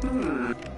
Hmm.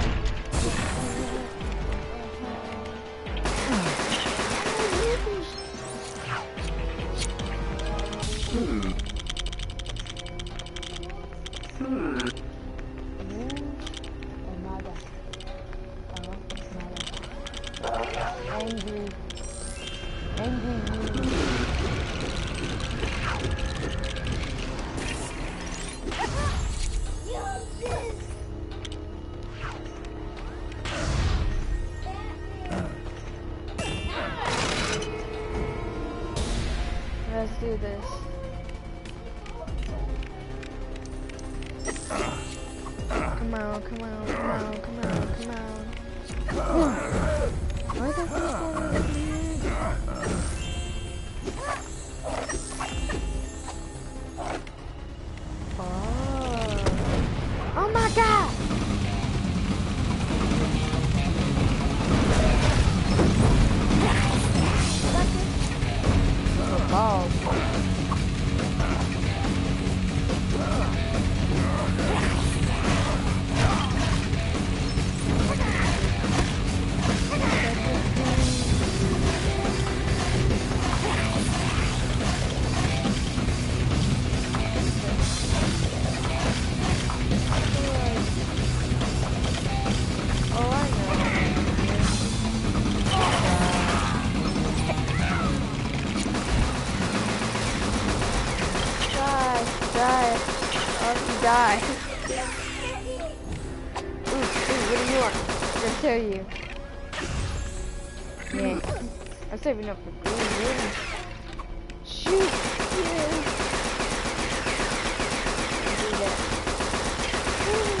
do this. kill you. Yeah. I'm saving up for green room. Shoot! Yeah.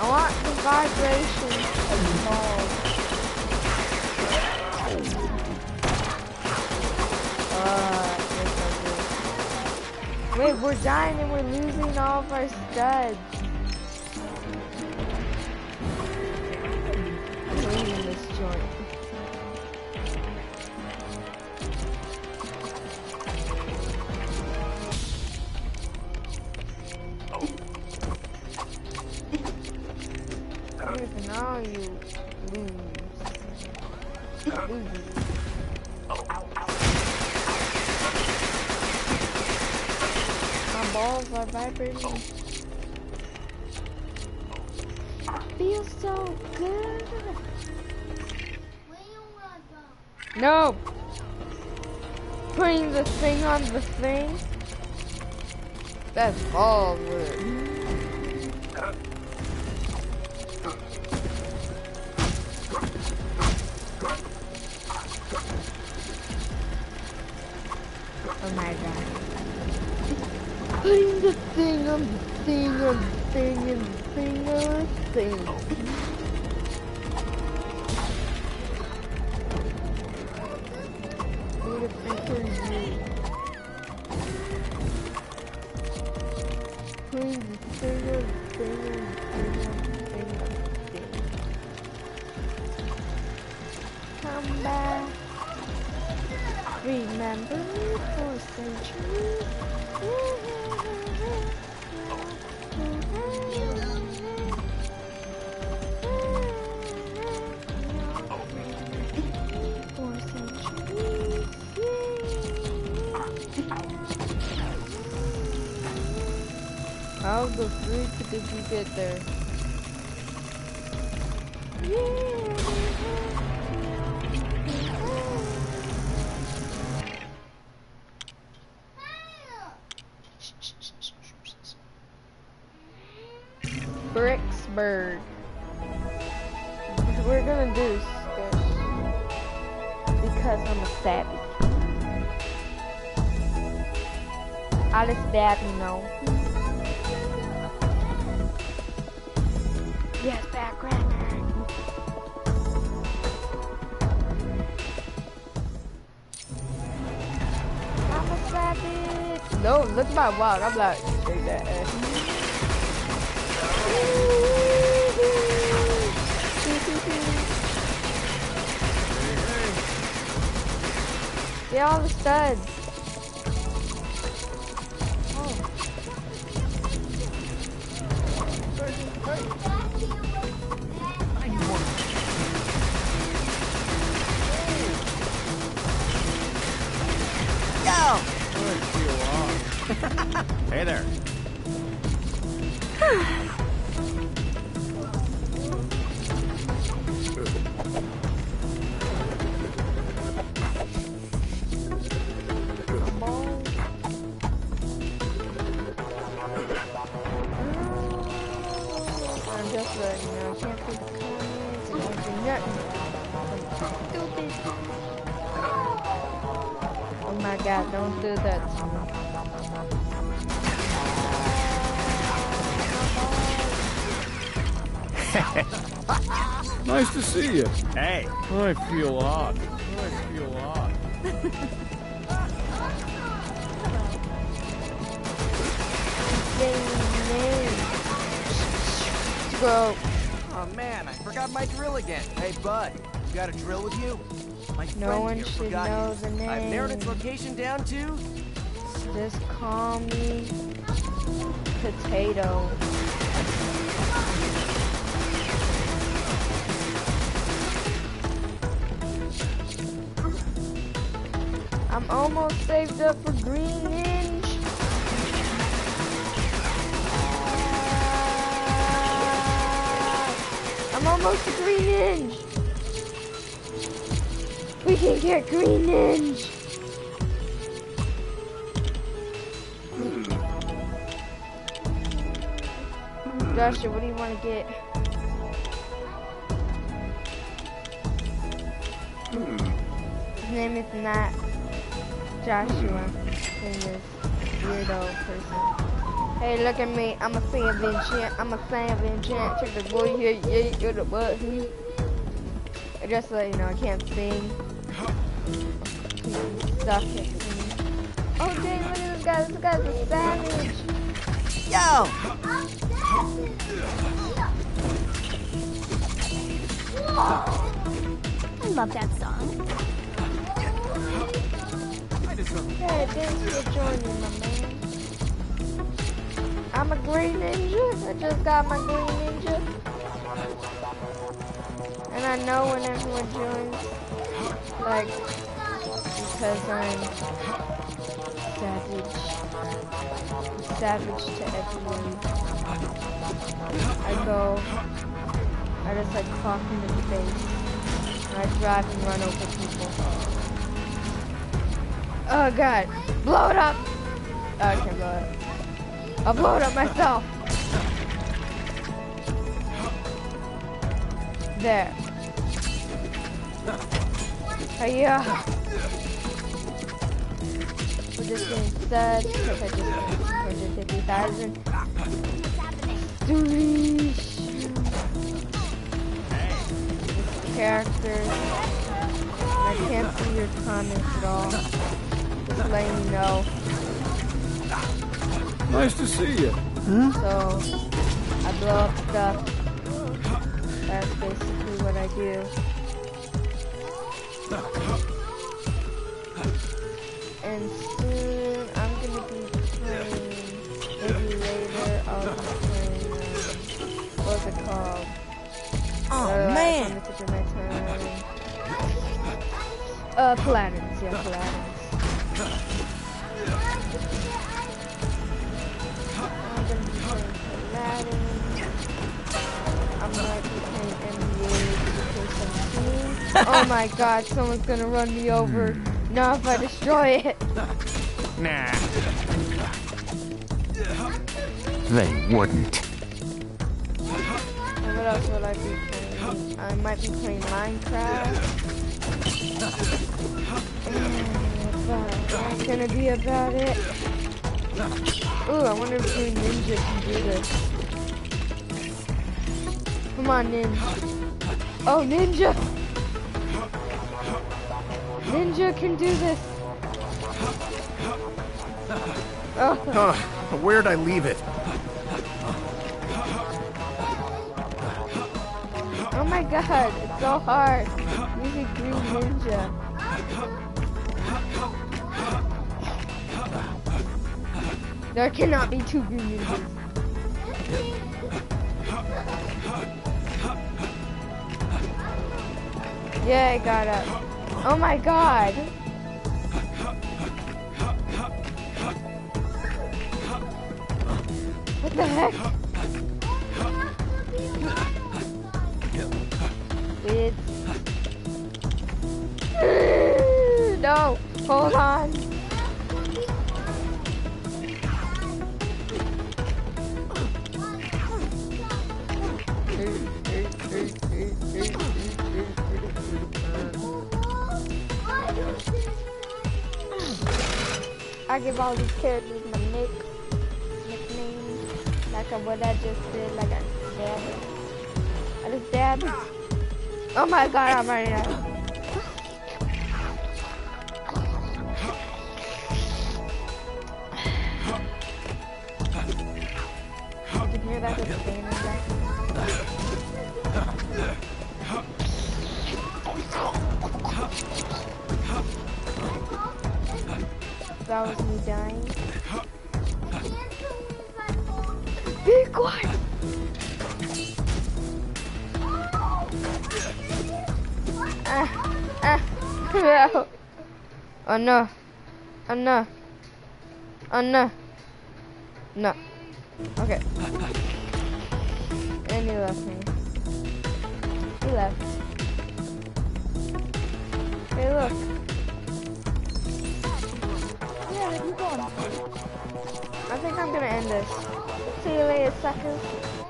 I want the vibration of the ball. Ah, Wait, we're dying and we're losing all of our studs. are vibrating. Feels so good. No! Putting the thing on the thing? That's all. work. Thing on the thing on the thing thing on the thing. Need a freaking on the thing on the thing on the thing. Come back. Remember me for centuries. How the freak did you get there? Bricksburg. We're gonna do this because I'm a savage. Alles werden now. No, look at my walk. I'm like, shake that ass. Get all the studs. Nothing. Stupid. Oh my god, don't do that Nice to see you. Hey. I feel odd. I feel odd. Go. Oh man, I forgot my drill again. Hey bud, you got a drill with you? My No friend one should forgot know his. the I've narrowed its location down to. Just call me Potato. I'm almost saved up for Green. Ah, I'm almost a Green Ninja. We can get Green Ninja. Joshua, what do you want to get? His name is not Joshua. His name is weirdo person. Hey, look at me. I'm a savage. I'm a savage. Check the boy here. Yeah, you're the butt. Just so you know, I can't sing. Stuff can't sing. Oh, dang, look at this guy. This guy's a savage. Yo! I love that song. Hey, thanks for joining, my man. I'm a green ninja. I just got my green ninja. And I know when everyone joins, like, because I'm savage. Savage to everyone. I go, I just like clock in the face. I drive and run over people. Oh god. Blow it up! Oh, I can't blow it up. I'll blow it up myself. There. Hiya. Uh, With this being said, because I just went 250,000. Doosh. Characters. I can't see your comments at all. Just letting you know. Nice to see you. So, I blow up stuff. That's basically what I do. And soon, I'm gonna be playing, maybe later, I'll be playing, um, what's it called? Oh, Uh, man. on the tip of my tongue. Uh, Paladins, yeah, Paladins. oh my god, someone's gonna run me over. Not if I destroy it. Nah. They wouldn't. And what else would I be playing? I might be playing Minecraft. Mm, that's gonna be about it. Ooh, I wonder if Green Ninja can do this. Come on, Ninja. Oh, Ninja! Ninja can do this. Oh, Huh, where'd I leave it? oh my god, it's so hard. Using Green Ninja. There cannot be two Green Ninjas. Yeah, I got it. Oh my god. What the heck? It's... No, hold on. I give all these characters my nick, nickname, like what I just did, like I stabbed him. I just stabbed him. Oh my god, I'm running out. Ah, ah. Oh no. Oh no. Oh no. No. Okay. And he left me. He left. Hey, look. Yeah, you gone. I think I'm gonna end this. See you later, suckers.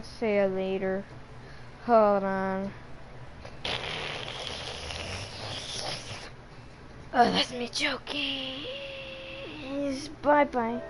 I'll see you later. Hold on. Oh, that's me joking. Bye bye.